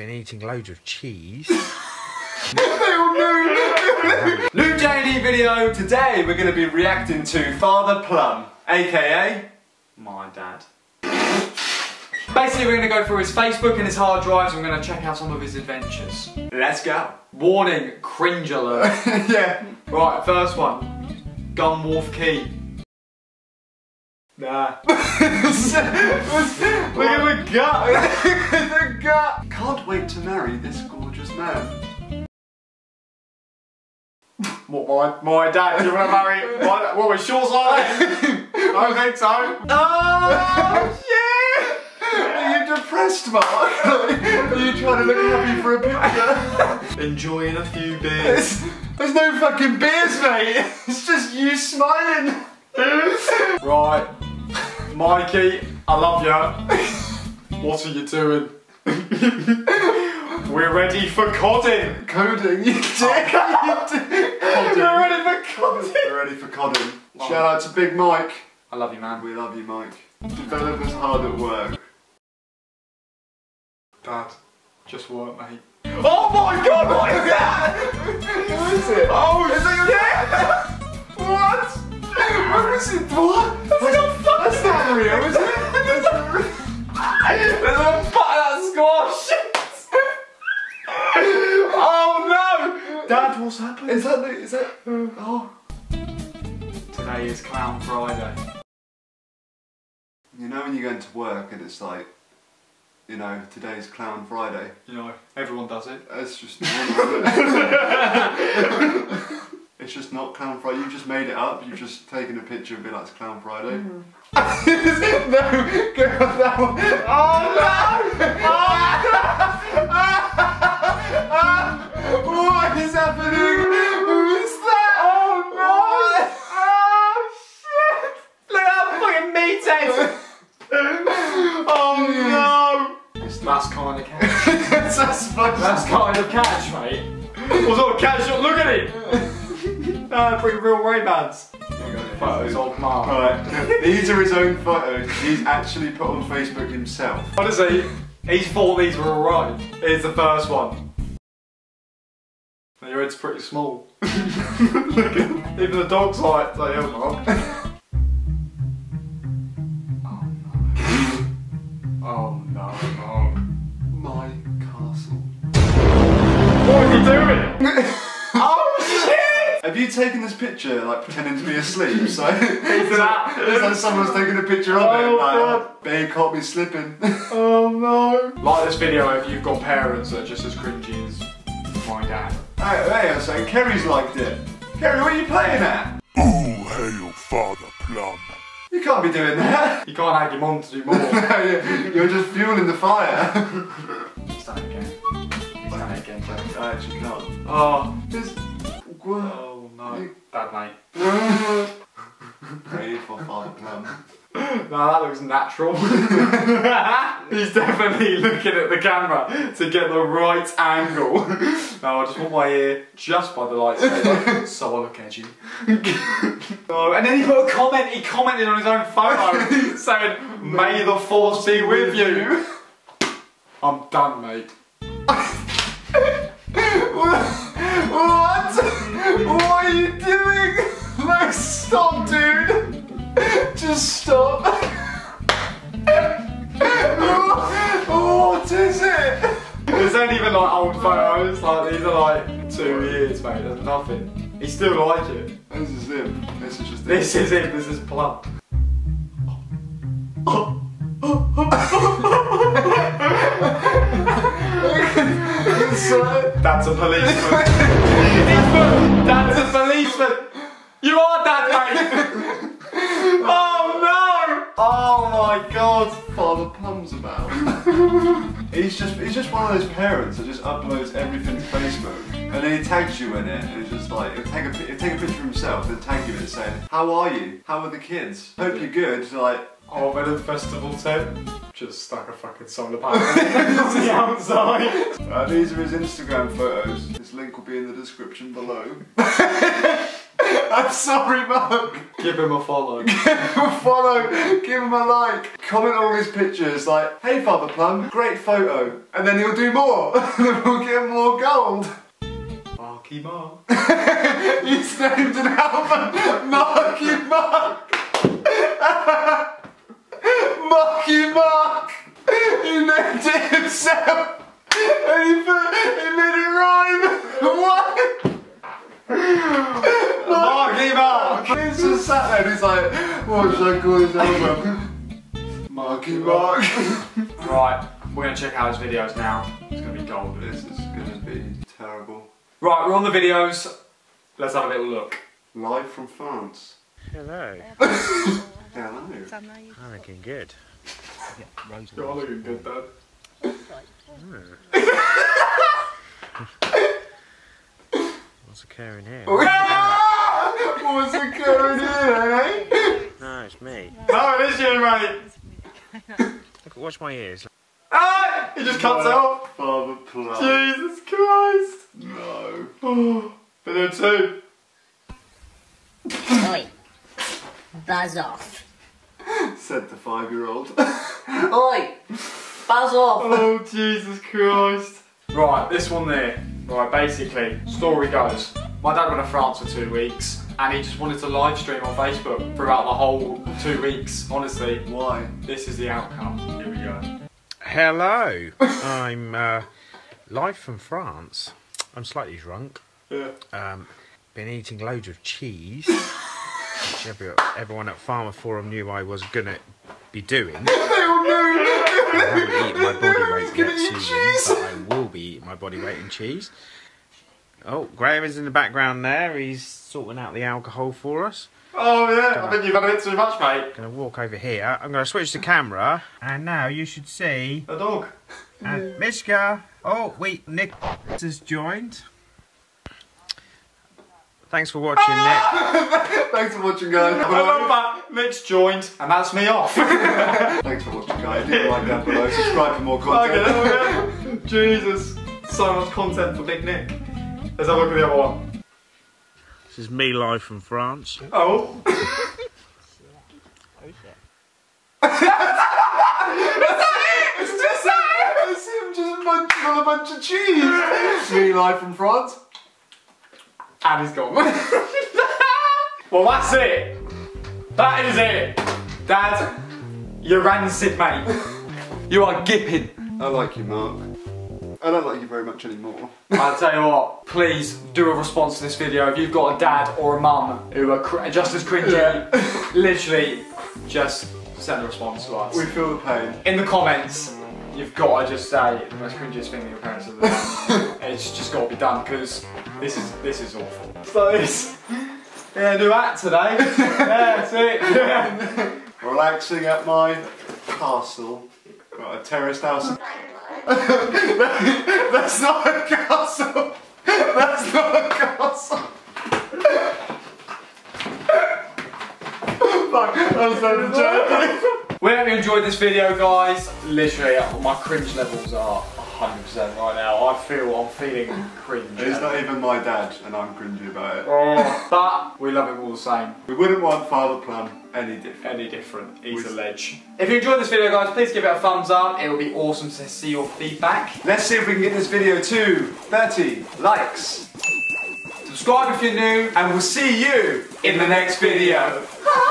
been eating loads of cheese. New J&E video. Today we're going to be reacting to Father Plum, aka my dad. Basically we're going to go through his Facebook and his hard drives and we're going to check out some of his adventures. Let's go. Warning, cringe alert. yeah. Right, first one. Gunwolf Key. Nah. Look at the gut. the gut. Can't wait to marry this gorgeous man. What, my, my dad? You want to marry? My, what, with short sighted? I don't think so. Oh shit! Are you depressed, Mark? Are you trying to look happy for a picture? Enjoying a few beers. There's no fucking beers, mate. It's just you smiling. Right. Mikey, I love you. What are you doing? We're ready for codding. Coding, you dick. You. We're ready for codding. We're ready for codding. Shout out to Big Mike. I love you, man. We love you, Mike. Developers hard at work. Dad, just work, mate. Oh my god, what is that? What is it? Oh, is that your What? What is it? What? That's, that's not real, is it? That's not real. what's happening? Is that the, is that, oh. Today is Clown Friday. You know when you go to work and it's like, you know, today's Clown Friday. You know, everyone does it. It's just It's just not Clown Friday. You just made it up. You've just taken a picture and been like, it's Clown Friday. Mm-hmm. no, go on that one. Oh no! catch, mate. What sort of catch? Look at it! Uh, pretty real Ray-Bans. Photos of Mark. Right, these are his own photos. He's actually put on Facebook himself. Honestly, he thought these were alright. Here's the first one. Now, Your head's pretty small. Look at even the dog's like, like, oh, Mark. you doing? oh shit! Have you taken this picture like pretending to be asleep? So It's that. it's like someone's taking a picture of Oh, it. Like, God. babe caught me slipping. Oh no. Like this video if you've got parents that are just as cringy as my dad. hey, hey, I was saying Kerry's liked it. Kerry, what are you playing at? Oh, hail Father Plum. You can't be doing that. You can't hag him on to do more. no, You're just fueling the fire. He's done it again. He's again, Joe. I actually can't. Oh. Just. Oh no. Bad mate. Ready for Father Plum. No, that looks natural. He's definitely looking at the camera to get the right angle. No, I just want my ear just by the lightsaber, so I look edgy. oh, and then he put a comment, he commented on his own photo saying, May the force be with you. I'm done, mate. What? What are you doing? Like, stop, dude. Just stop. what is it? There's not even like old photos, like these are like two years, mate, there's nothing. He still like it. This is him. This is just This is him, this is Plum. So, That's a policeman. That's a policeman. You are that mate. oh no. oh my god, Father Plum's about. he's just he's just one of those parents that just uploads everything to Facebook and then he tags you in it and it's just like he'll take a he'll take a picture of himself and tag you in it saying, How are you? How are the kids? Hope you're good. Like Oh, but at festival tent, just stuck a fucking solar panel on the outside. uh, these are his Instagram photos. This link will be in the description below. I'm sorry, Mark. Give him a follow. Give him a follow, give him a like, comment on his pictures like, hey Father Plum, great photo, and then he'll do more, then we'll get more gold. Marky Mark. He's named an album Marky Mark. Marky Mark. He named it himself. And he put, he made it rhyme. What? Marky Mark. He's just sat there and he's like, what should I call this album? Marky Mark. Right, we're gonna check out his videos now. It's gonna be golden. This is gonna be terrible. Right, we're on the videos. Let's have a little look. Live from France. Hello. Hello. I'm looking good. You're looking good, Dad. What's occurring here? What's occurring here, eh? No, it's me. No, it is you, mate. Look, watch my ears. Ah! He just cuts it off. Father Plum. Jesus Christ. No. Oh, video two. Oi. Buzz off. Said the five-year-old. Oi. Buzz off. Oh, Jesus Christ. Right, this one there. Right, basically, story goes. My dad went to France for two weeks and he just wanted to live stream on Facebook throughout the whole two weeks. Honestly, Why? this is the outcome. Here we go. Hello. I'm uh, live from France. I'm slightly drunk. Yeah. Um, been eating loads of cheese. which every, everyone at Farmer Forum knew I was gonna be doing. I haven't eaten my body weight yet, Susan, but I will be eating my body weight in cheese. Oh, Graham is in the background there. He's sorting out the alcohol for us. Oh, yeah, I think you've had a bit too much, mate. I'm gonna walk over here. I'm gonna switch the camera, and now you should see A dog. Uh, and Mishka. Oh, wait, Nick has joined. Thanks for watching, ah! Nick. Thanks for watching, guys. Love that. Nick's joined, and that's me off. Thanks for watching, guys. Leave a like down below. Subscribe for more content. Oh, there we. Jesus. So much content for Big Nick. Let's have a look at the other one. This is me live from France. Oh. It's just it's him just munching on a bunch of cheese. Me live from France. And he's gone. well, that's it. That is it. Dad, you're rancid, mate. You are gipping. I like you, Mark. I don't like you very much anymore. I'll tell you what, please do a response to this video. If you've got a dad or a mum who are cr- just as cringy, literally just send a response to us. We feel the pain. In the comments, you've got to just say the most cringiest thing that your parents have ever done. it's just got to be done because this is this is awful. So this, yeah, do that today. yeah, that's it. Relaxing at my castle. Got a terraced house. That's not a castle. That's not a castle. Fuck, I was about to joke. We hope you enjoyed this video, guys. Literally, my cringe levels are 100% right now. I feel I'm feeling cringe. It's not even my dad, and I'm cringy about it. Oh, but we love him all the same. We wouldn't want Father Plum any different. Any different, he's a With- ledge. If you enjoyed this video, guys, please give it a thumbs up. It would be awesome to see your feedback. Let's see if we can get this video to 30 likes. Subscribe if you're new, and we'll see you in the next video.